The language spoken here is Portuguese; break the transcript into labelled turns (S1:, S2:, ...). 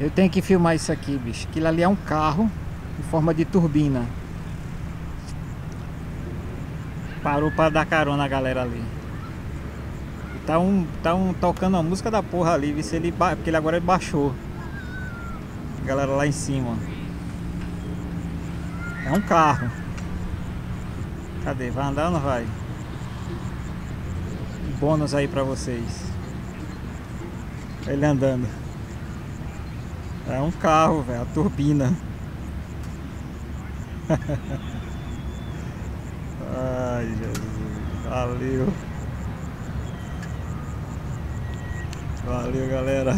S1: Eu tenho que filmar isso aqui, bicho. Aquilo ali é um carro em forma de turbina. Parou pra dar carona a galera ali. Tá um, tá um tocando a música da porra ali? Se ele, porque ele agora baixou. A galera lá em cima. É um carro. Cadê? Vai andar ou não vai? Bônus aí pra vocês. Ele andando. É um carro, velho, a turbina. Ai, Jesus. Valeu. Valeu, galera.